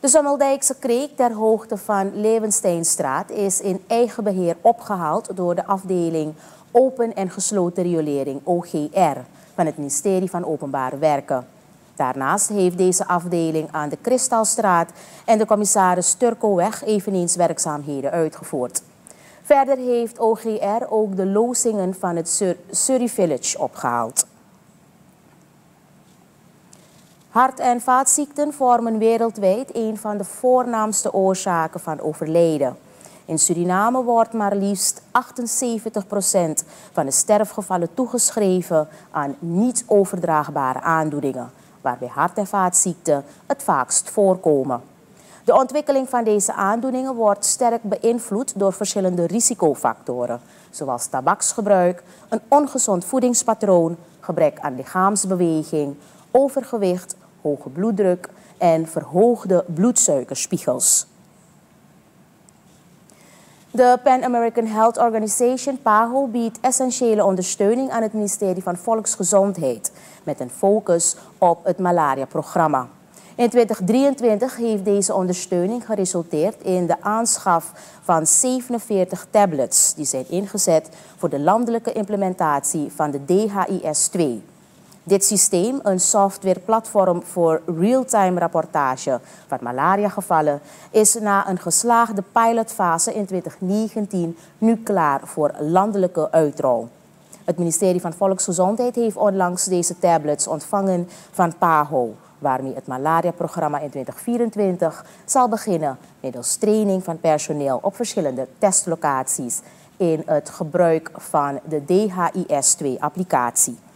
De Sommeldijkse kreek ter hoogte van Leeuwensteinstraat is in eigen beheer opgehaald door de afdeling Open en Gesloten Riolering OGR van het ministerie van Openbare Werken. Daarnaast heeft deze afdeling aan de Kristalstraat en de commissaris Turkoweg eveneens werkzaamheden uitgevoerd. Verder heeft OGR ook de lozingen van het Surrey Village opgehaald. Hart- en vaatziekten vormen wereldwijd een van de voornaamste oorzaken van overlijden. In Suriname wordt maar liefst 78% van de sterfgevallen toegeschreven aan niet overdraagbare aandoeningen, waarbij hart- en vaatziekten het vaakst voorkomen. De ontwikkeling van deze aandoeningen wordt sterk beïnvloed door verschillende risicofactoren, zoals tabaksgebruik, een ongezond voedingspatroon, gebrek aan lichaamsbeweging, overgewicht, hoge bloeddruk en verhoogde bloedsuikerspiegels. De Pan American Health Organization, PAHO, biedt essentiële ondersteuning aan het ministerie van Volksgezondheid met een focus op het malaria-programma. In 2023 heeft deze ondersteuning geresulteerd in de aanschaf van 47 tablets die zijn ingezet voor de landelijke implementatie van de DHIS-2. Dit systeem, een softwareplatform voor real-time rapportage van malariagevallen, is na een geslaagde pilotfase in 2019 nu klaar voor landelijke uitrol. Het ministerie van Volksgezondheid heeft onlangs deze tablets ontvangen van PAHO, waarmee het malaria-programma in 2024 zal beginnen middels training van personeel op verschillende testlocaties in het gebruik van de DHIS-2-applicatie.